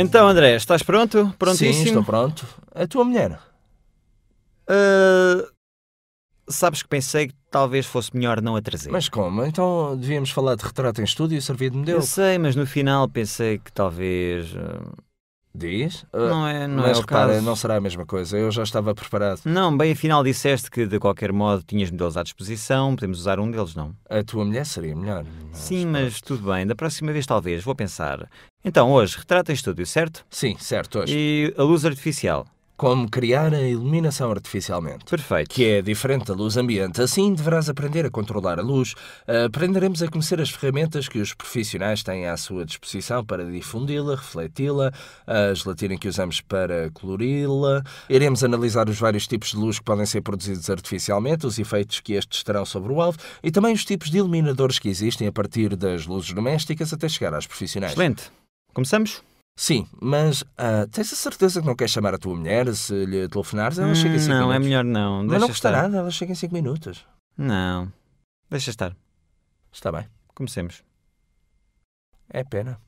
Então, André, estás pronto? Prontíssimo? Sim, estou pronto. A tua mulher? Uh, sabes que pensei que talvez fosse melhor não a trazer. Mas como? Então devíamos falar de retrato em estúdio e servir de modelo? Eu sei, mas no final pensei que talvez... uh, Diz? Não é, não Mas é o repara, caso. não será a mesma coisa. Eu já estava preparado. Não, bem, afinal disseste que de qualquer modo tinhas modelos à disposição, podemos usar um deles, não? A tua mulher seria melhor. Sim, mas tudo bem, da próxima vez talvez, vou pensar. Então, hoje, retrato em estúdio, certo? Sim, certo, hoje. E a luz artificial. Como criar a iluminação artificialmente. Perfeito. Que é diferente da luz ambiente. Assim deverás aprender a controlar a luz. Aprenderemos a conhecer as ferramentas que os profissionais têm à sua disposição para difundi-la, refleti-la, a gelatina que usamos para colori-la. Iremos analisar os vários tipos de luz que podem ser produzidos artificialmente, os efeitos que estes terão sobre o alvo e também os tipos de iluminadores que existem a partir das luzes domésticas até chegar às profissionais. Excelente. Começamos? Sim, mas ah, tens a certeza que não queres chamar a tua mulher se lhe telefonares? Ela chega em 5 Hum, não, minutos. é melhor não. Mas não custa estar. nada, ela chega em 5 minutos. Não. Deixa estar. Está bem. Comecemos. É pena.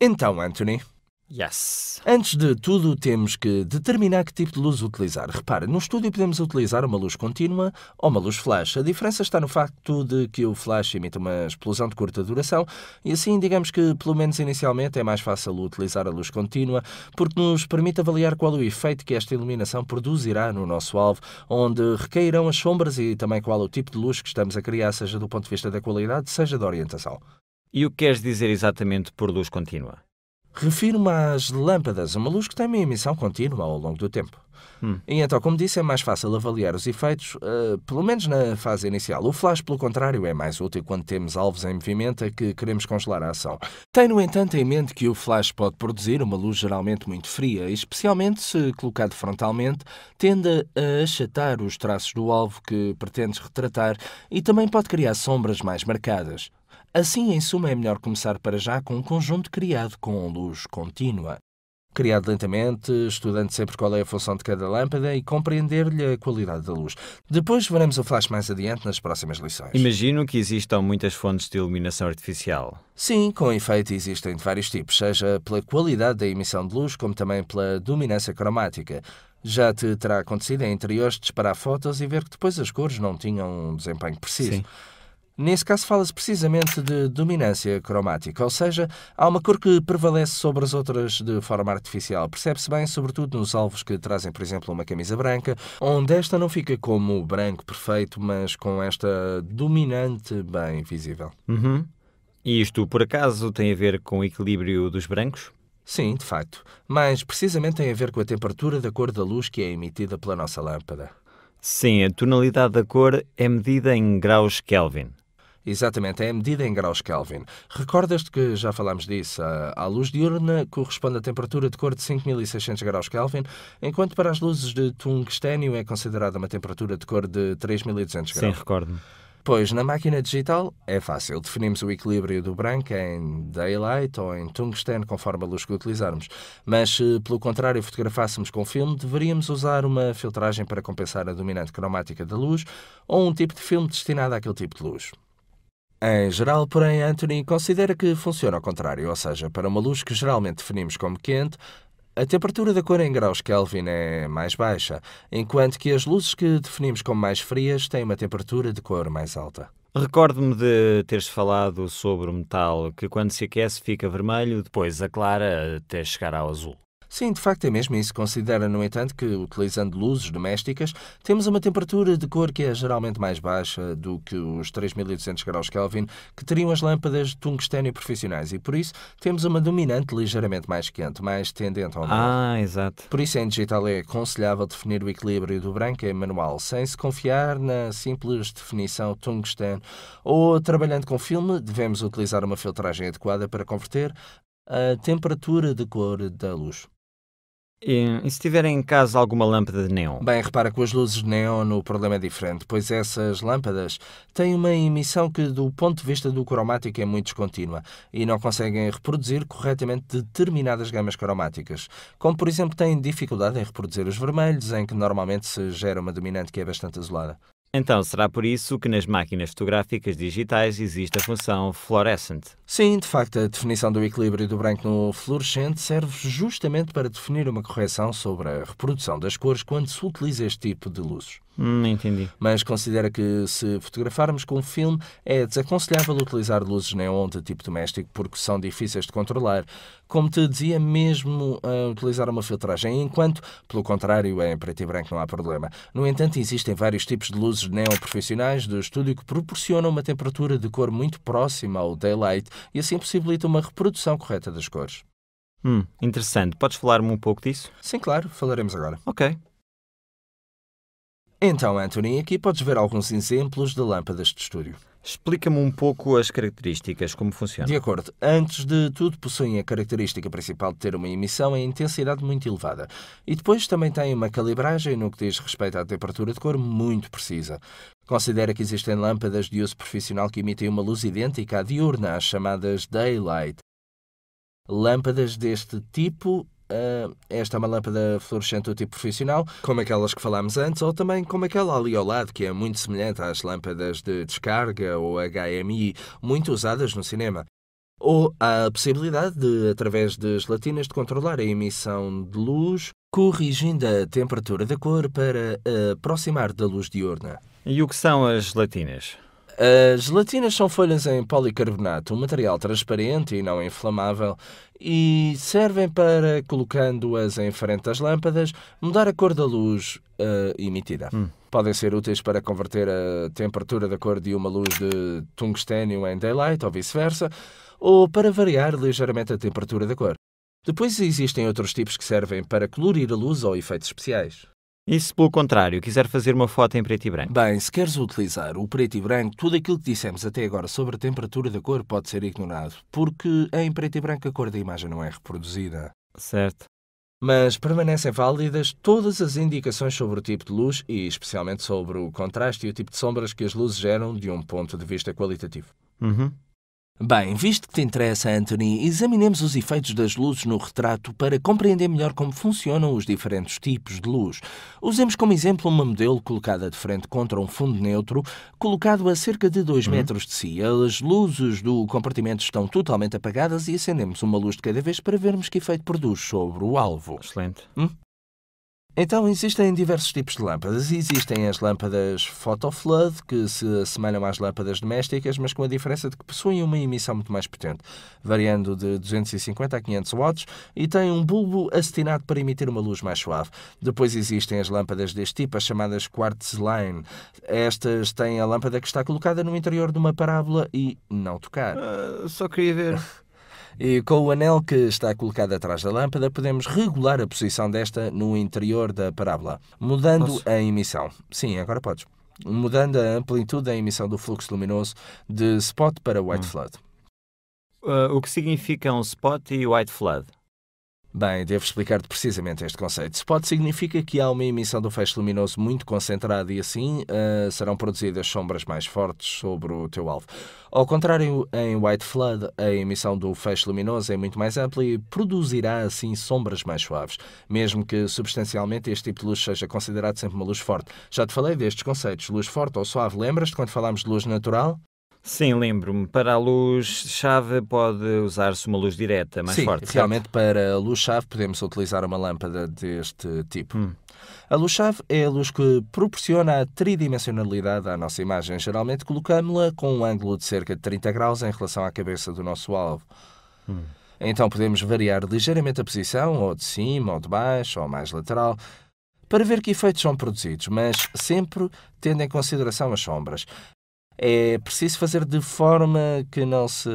Então, Anthony, Yes. antes de tudo temos que determinar que tipo de luz utilizar. Repara, no estúdio podemos utilizar uma luz contínua ou uma luz flash. A diferença está no facto de que o flash emite uma explosão de curta duração e assim digamos que, pelo menos inicialmente, é mais fácil utilizar a luz contínua porque nos permite avaliar qual o efeito que esta iluminação produzirá no nosso alvo, onde recairão as sombras e também qual o tipo de luz que estamos a criar, seja do ponto de vista da qualidade, seja da orientação. E o que queres dizer exatamente por luz contínua? Refiro-me às lâmpadas, uma luz que tem uma emissão contínua ao longo do tempo. Hum. E então, como disse, é mais fácil avaliar os efeitos, eh, pelo menos na fase inicial. O flash, pelo contrário, é mais útil quando temos alvos em movimento a que queremos congelar a ação. Tem, no entanto, em mente que o flash pode produzir uma luz geralmente muito fria, especialmente se colocado frontalmente, tende a achatar os traços do alvo que pretendes retratar e também pode criar sombras mais marcadas. Assim, em suma, é melhor começar para já com um conjunto criado com luz contínua. Criado lentamente, estudando sempre qual é a função de cada lâmpada e compreender-lhe a qualidade da luz. Depois veremos o flash mais adiante nas próximas lições. Imagino que existam muitas fontes de iluminação artificial. Sim, com efeito existem de vários tipos, seja pela qualidade da emissão de luz, como também pela dominância cromática. Já te terá acontecido em interiores disparar fotos e ver que depois as cores não tinham um desempenho preciso. Sim. Nesse caso, fala-se precisamente de dominância cromática, ou seja, há uma cor que prevalece sobre as outras de forma artificial. Percebe-se bem, sobretudo nos alvos que trazem, por exemplo, uma camisa branca, onde esta não fica como o branco perfeito, mas com esta dominante bem visível. Uhum. E isto, por acaso, tem a ver com o equilíbrio dos brancos? Sim, de facto, mas precisamente tem a ver com a temperatura da cor da luz que é emitida pela nossa lâmpada. Sim, a tonalidade da cor é medida em graus Kelvin. Exatamente, é medida em graus Kelvin. Recordas-te que já falámos disso? A, a luz diurna corresponde à temperatura de cor de 5600 graus Kelvin, enquanto para as luzes de tungstênio é considerada uma temperatura de cor de 3200 Sim, graus. recordo-me. Pois, na máquina digital é fácil. Definimos o equilíbrio do branco em daylight ou em tungsteno, conforme a luz que utilizarmos. Mas, se pelo contrário fotografássemos com filme, deveríamos usar uma filtragem para compensar a dominante cromática da luz ou um tipo de filme destinado àquele tipo de luz. Em geral, porém, Anthony considera que funciona ao contrário, ou seja, para uma luz que geralmente definimos como quente, a temperatura da cor em graus Kelvin é mais baixa, enquanto que as luzes que definimos como mais frias têm uma temperatura de cor mais alta. Recordo-me de teres falado sobre o metal que, quando se aquece, fica vermelho, depois aclara até chegar ao azul. Sim, de facto é mesmo isso. Considera, no entanto, que utilizando luzes domésticas, temos uma temperatura de cor que é geralmente mais baixa do que os 3200 graus Kelvin que teriam as lâmpadas de tungstênio profissionais e, por isso, temos uma dominante ligeiramente mais quente, mais tendente ao branco. Ah, exato. Por isso, em digital é aconselhável definir o equilíbrio do branco em manual, sem se confiar na simples definição tungsteno. Ou, trabalhando com filme, devemos utilizar uma filtragem adequada para converter a temperatura de cor da luz. E, e se tiver em casa alguma lâmpada de neon? Bem, repara com as luzes de neon o problema é diferente, pois essas lâmpadas têm uma emissão que, do ponto de vista do cromático, é muito descontínua e não conseguem reproduzir corretamente determinadas gamas cromáticas. Como, por exemplo, têm dificuldade em reproduzir os vermelhos, em que normalmente se gera uma dominante que é bastante azulada. Então, será por isso que nas máquinas fotográficas digitais existe a função fluorescent? Sim, de facto, a definição do equilíbrio do branco no fluorescente serve justamente para definir uma correção sobre a reprodução das cores quando se utiliza este tipo de luzes. Hum, entendi. Mas considera que, se fotografarmos com filme, é desaconselhável utilizar luzes neon de tipo doméstico porque são difíceis de controlar. Como te dizia, mesmo uh, utilizar uma filtragem, enquanto, pelo contrário, em preto e branco não há problema. No entanto, existem vários tipos de luzes neon profissionais do estúdio que proporcionam uma temperatura de cor muito próxima ao daylight e assim possibilitam uma reprodução correta das cores. Hum, interessante. Podes falar-me um pouco disso? Sim, claro, falaremos agora. Ok. Então, Anthony, aqui podes ver alguns exemplos de lâmpadas de estúdio. Explica-me um pouco as características, como funciona. De acordo. Antes de tudo, possuem a característica principal de ter uma emissão em intensidade muito elevada. E depois também têm uma calibragem no que diz respeito à temperatura de cor muito precisa. Considera que existem lâmpadas de uso profissional que emitem uma luz idêntica à diurna, as chamadas daylight. Lâmpadas deste tipo Uh, esta é uma lâmpada fluorescente do tipo profissional, como aquelas que falámos antes, ou também como aquela ali ao lado, que é muito semelhante às lâmpadas de descarga ou HMI, muito usadas no cinema. Ou há a possibilidade de, através de gelatinas, de controlar a emissão de luz, corrigindo a temperatura da cor para aproximar da luz diurna. E o que são as gelatinas? As gelatinas são folhas em policarbonato, um material transparente e não inflamável, e servem para, colocando-as em frente às lâmpadas, mudar a cor da luz uh, emitida. Hum. Podem ser úteis para converter a temperatura da cor de uma luz de tungstênio em daylight ou vice-versa, ou para variar ligeiramente a temperatura da cor. Depois existem outros tipos que servem para colorir a luz ou efeitos especiais. E se, pelo contrário, quiser fazer uma foto em preto e branco? Bem, se queres utilizar o preto e branco, tudo aquilo que dissemos até agora sobre a temperatura da cor pode ser ignorado, porque em preto e branco a cor da imagem não é reproduzida. Certo. Mas permanecem válidas todas as indicações sobre o tipo de luz e especialmente sobre o contraste e o tipo de sombras que as luzes geram de um ponto de vista qualitativo. Uhum. Bem, visto que te interessa, Anthony, examinemos os efeitos das luzes no retrato para compreender melhor como funcionam os diferentes tipos de luz. Usemos como exemplo uma modelo colocada de frente contra um fundo neutro, colocado a cerca de 2 uhum. metros de si. As luzes do compartimento estão totalmente apagadas e acendemos uma luz de cada vez para vermos que efeito produz sobre o alvo. Excelente. Hum? Então, existem diversos tipos de lâmpadas. Existem as lâmpadas photoflood, que se assemelham às lâmpadas domésticas, mas com a diferença de que possuem uma emissão muito mais potente, variando de 250 a 500 watts, e têm um bulbo acetinado para emitir uma luz mais suave. Depois existem as lâmpadas deste tipo, as chamadas quartz line. Estas têm a lâmpada que está colocada no interior de uma parábola e não tocar. Uh, só queria ver. E com o anel que está colocado atrás da lâmpada, podemos regular a posição desta no interior da parábola, mudando Posso? a emissão. Sim, agora podes. Mudando a amplitude da emissão do fluxo luminoso de spot para white hum. flood. Uh, o que significa um spot e white flood? Bem, devo explicar-te precisamente este conceito. Spot significa que há uma emissão do feixe luminoso muito concentrada e assim uh, serão produzidas sombras mais fortes sobre o teu alvo. Ao contrário, em White Flood, a emissão do feixe luminoso é muito mais ampla e produzirá assim sombras mais suaves, mesmo que substancialmente este tipo de luz seja considerado sempre uma luz forte. Já te falei destes conceitos, luz forte ou suave. Lembras-te quando falámos de luz natural? Sim, lembro-me. Para a luz-chave pode usar-se uma luz direta mais Sim, forte. Sim, realmente certo? para a luz-chave podemos utilizar uma lâmpada deste tipo. Hum. A luz-chave é a luz que proporciona a tridimensionalidade à nossa imagem. Geralmente colocamos-la com um ângulo de cerca de 30 graus em relação à cabeça do nosso alvo. Hum. Então podemos variar ligeiramente a posição, ou de cima, ou de baixo, ou mais lateral, para ver que efeitos são produzidos, mas sempre tendo em consideração as sombras é preciso fazer de forma que não se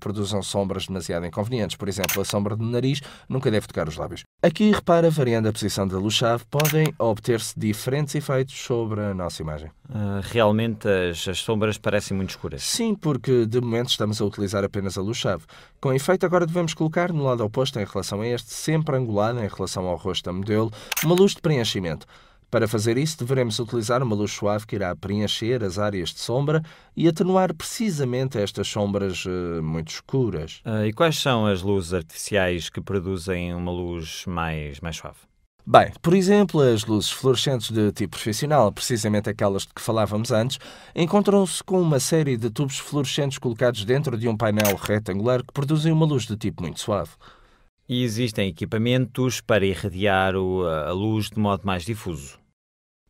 produzam sombras demasiado inconvenientes. Por exemplo, a sombra do nariz nunca deve tocar os lábios. Aqui, repara, variando a posição da luz-chave, podem obter-se diferentes efeitos sobre a nossa imagem. Uh, realmente as, as, sombras parecem muito escuras. Sim, porque de momento estamos a utilizar apenas a luz-chave. Com efeito, agora devemos colocar no lado oposto em relação a este, sempre angulado em relação ao rosto da modelo, uma luz de preenchimento. Para fazer isso, deveremos utilizar uma luz suave que irá preencher as áreas de sombra e atenuar precisamente estas sombras uh, muito escuras. Uh, e quais são as luzes artificiais que produzem uma luz mais, mais suave? Bem, por exemplo, as luzes fluorescentes de tipo profissional, precisamente aquelas de que falávamos antes, encontram-se com uma série de tubos fluorescentes colocados dentro de um painel retangular que produzem uma luz de tipo muito suave. E existem equipamentos para irradiar a luz de modo mais difuso.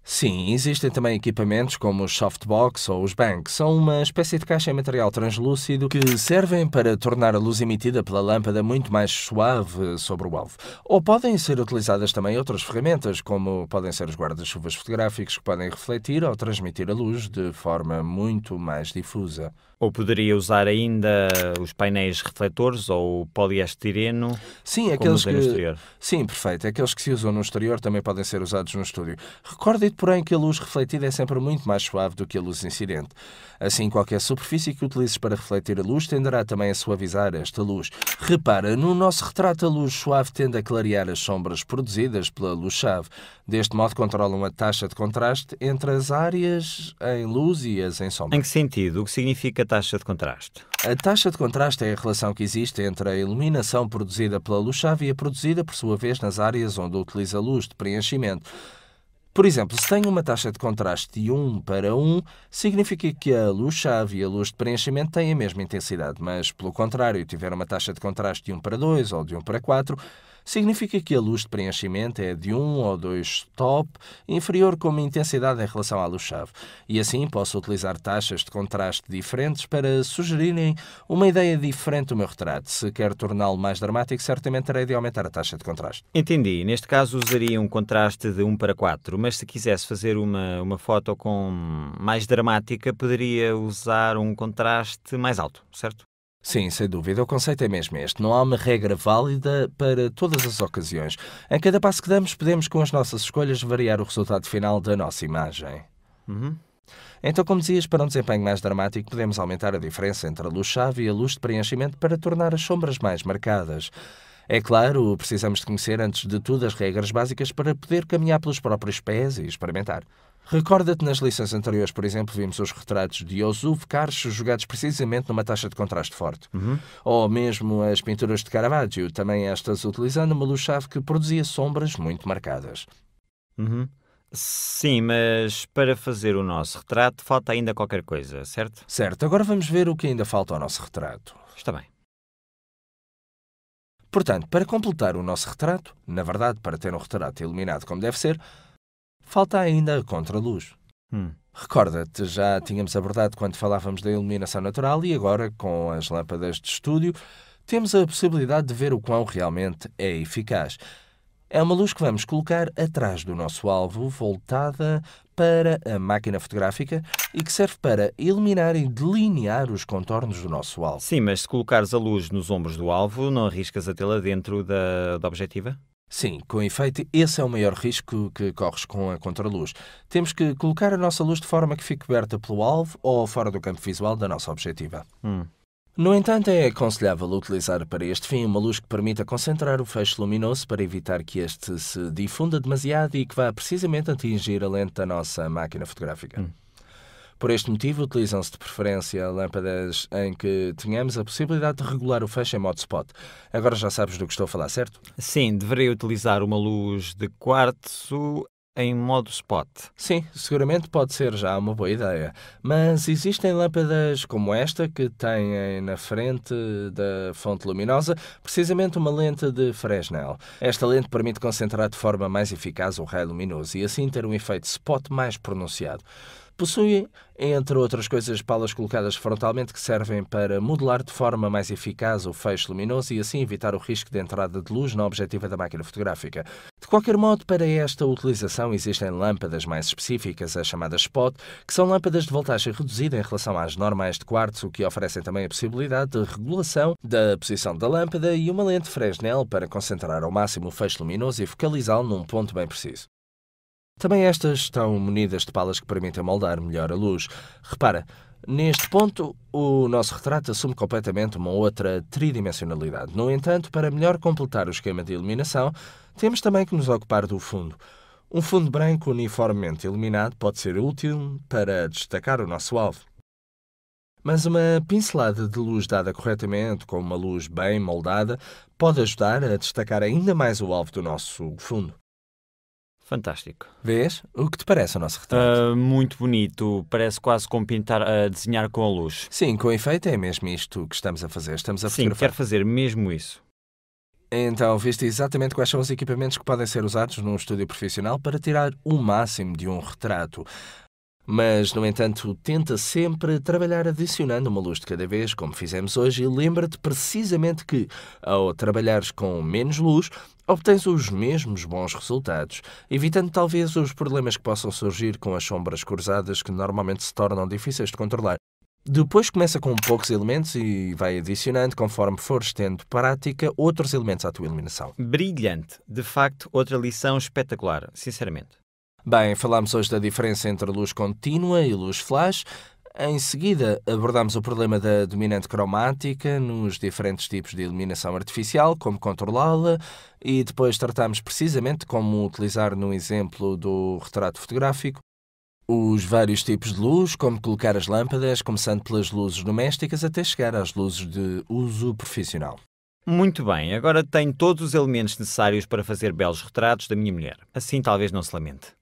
Sim, existem também equipamentos como os softbox ou os banks. São uma espécie de caixa em material translúcido que servem para tornar a luz emitida pela lâmpada muito mais suave sobre o alvo. Ou podem ser utilizadas também outras ferramentas, como podem ser os guarda-chuvas fotográficos que podem refletir ou transmitir a luz de forma muito mais difusa. Ou poderia usar ainda os painéis refletores ou poliestireno? Sim, aqueles que... no exterior. Sim, perfeito. Aqueles que se usam no exterior também podem ser usados no estúdio. Recorde porém, que a luz refletida é sempre muito mais suave do que a luz incidente. Assim, qualquer superfície que utilizes para refletir a luz tenderá também a suavizar esta luz. Repara, no nosso retrato, a luz suave tende a clarear as sombras produzidas pela luz-chave. Deste modo, controlam a taxa de contraste entre as áreas em luz e as em sombra. Em que sentido? O que significa taxa de contraste? A taxa de contraste é a relação que existe entre a iluminação produzida pela luz-chave e a produzida, por sua vez, nas áreas onde utiliza luz de preenchimento. Por exemplo, se tenho uma taxa de contraste de 1 para 1, significa que a luz-chave e a luz de preenchimento têm a mesma intensidade, mas, pelo contrário, tiver uma taxa de contraste de 1 para 2 ou de 1 para 4, significa que a luz de preenchimento é de 1 ou 2 top inferior como intensidade em relação à luz-chave. E assim posso utilizar taxas de contraste diferentes para sugerirem uma ideia diferente do meu retrato. Se quero torná-lo mais dramático, certamente terei de aumentar a taxa de contraste. Entendi. Neste caso usaria um contraste de 1 para 4, mas se quisesse fazer uma, uma foto com mais dramática, poderia usar um contraste mais alto, certo? Sim, sem dúvida. O conceito é mesmo este. Não há uma regra válida para todas as ocasiões. Em cada passo que damos, podemos, com as nossas escolhas, variar o resultado final da nossa imagem. Uhum. Então, como dizias, para um desempenho mais dramático, podemos aumentar a diferença entre a luz-chave e a luz de preenchimento para tornar as sombras mais marcadas. É claro, precisamos de conhecer antes de tudo as regras básicas para poder caminhar pelos próprios pés e experimentar. Recorda-te nas lições anteriores, por exemplo, vimos os retratos de Osuv Karsh jogados precisamente numa taxa de contraste forte. Uhum. Ou mesmo as pinturas de Caravaggio, também estas utilizando uma luz-chave que produzia sombras muito marcadas. Uhum. Sim, mas para fazer o nosso retrato falta ainda qualquer coisa, certo? Certo, agora vamos ver o que ainda falta ao nosso retrato. Está bem. Portanto, para completar o nosso retrato, na verdade, para ter um retrato iluminado como deve ser, Falta ainda a contraluz. Hum. Recorda-te, já tínhamos abordado quando falávamos da iluminação natural e agora, com as lâmpadas de estúdio, temos a possibilidade de ver o quão realmente é eficaz. É uma luz que vamos colocar atrás do nosso alvo, voltada para a máquina fotográfica e que serve para iluminar e delinear os contornos do nosso alvo. Sim, mas se colocares a luz nos ombros do alvo, não arriscas a tê-la dentro da, da objetiva? Sim, com efeito, esse é o maior risco que corres com a contraluz. Temos que colocar a nossa luz de forma que fique coberta pelo alvo ou fora do campo visual da nossa objetiva. Hum. No entanto, é aconselhável utilizar para este fim uma luz que permita concentrar o feixe luminoso para evitar que este se difunda demasiado e que vá precisamente atingir a lente da nossa máquina fotográfica. Hum. Por este motivo, utilizam-se de preferência lâmpadas em que tenhamos a possibilidade de regular o feixe em modo spot. Agora já sabes do que estou a falar, certo? Sim, deveria utilizar uma luz de quartzo em modo spot. Sim, seguramente pode ser já uma boa ideia. Mas existem lâmpadas como esta que têm na frente da fonte luminosa precisamente uma lente de Fresnel. Esta lente permite concentrar de forma mais eficaz o raio luminoso e assim ter um efeito spot mais pronunciado. Possuem, entre outras coisas, palas colocadas frontalmente que servem para modelar de forma mais eficaz o feixe luminoso e assim evitar o risco de entrada de luz na objetiva da máquina fotográfica. De qualquer modo, para esta utilização existem lâmpadas mais específicas, as chamadas spot, que são lâmpadas de voltagem reduzida em relação às normais de quartzo, que oferecem também a possibilidade de regulação da posição da lâmpada e uma lente Fresnel para concentrar ao máximo o feixe luminoso e focalizá-lo num ponto bem preciso. Também estas estão munidas de palas que permitem moldar melhor a luz. Repara, neste ponto, o nosso retrato assume completamente uma outra tridimensionalidade. No entanto, para melhor completar o esquema de iluminação, temos também que nos ocupar do fundo. Um fundo branco uniformemente iluminado pode ser útil para destacar o nosso alvo. Mas uma pincelada de luz dada corretamente, com uma luz bem moldada, pode ajudar a destacar ainda mais o alvo do nosso fundo. Fantástico. Vês? O que te parece o nosso retrato? Ah, muito bonito. Parece quase como pintar, a desenhar com a luz. Sim, com efeito é mesmo isto que estamos a fazer. Estamos a Sim, fotografar. quero fazer mesmo isso. Então, viste exatamente quais são os equipamentos que podem ser usados num estúdio profissional para tirar o máximo de um retrato. Mas, no entanto, tenta sempre trabalhar adicionando uma luz de cada vez, como fizemos hoje, e lembra-te precisamente que, ao trabalhares com menos luz, obtens os mesmos bons resultados, evitando talvez os problemas que possam surgir com as sombras cruzadas que normalmente se tornam difíceis de controlar. Depois começa com poucos elementos e vai adicionando, conforme fores tendo prática, outros elementos à tua iluminação. Brilhante. De facto, outra lição espetacular, sinceramente. Bem, falámos hoje da diferença entre luz contínua e luz flash. Em seguida, abordámos o problema da dominante cromática nos diferentes tipos de iluminação artificial, como controlá-la, e depois tratámos precisamente como utilizar no exemplo do retrato fotográfico os vários tipos de luz, como colocar as lâmpadas, começando pelas luzes domésticas até chegar às luzes de uso profissional. Muito bem, agora tenho todos os elementos necessários para fazer belos retratos da minha mulher. Assim talvez não se lamente.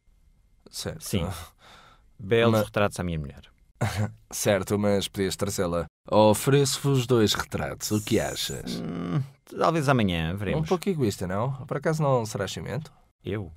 Certo. Sim. Belos Mas- retratos à minha mulher. Certo, mas podias trazê-la. Ofereço-vos dois retratos. O que achas? Hum, talvez amanhã, Um veremos. pouco egoísta, não? Por acaso não será cimento? Eu?